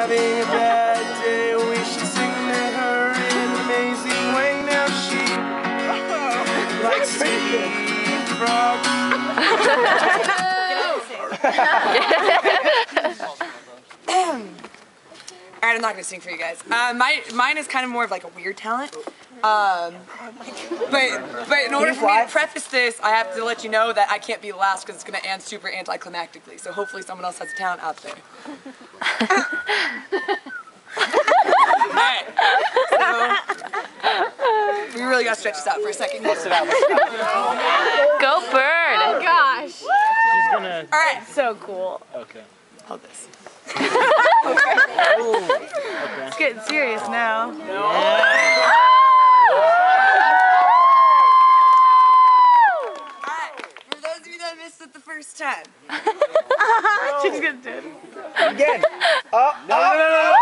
having a bad day. We should sing to her in an amazing way. Now she likes to eat frogs. All right, I'm not gonna sing for you guys. Uh, my mine is kind of more of like a weird talent. Um, but but in order for me to preface this, I have to let you know that I can't be last because it's gonna end super anticlimactically. So hopefully someone else has a talent out there. Alright. So we really gotta stretch this out for a second. Go bird. Oh gosh. She's gonna. Alright, So cool. Okay. hold this. It's getting serious now. Alright, for those of you that missed it the first time. She's gonna do it. Again. Uh, up, up,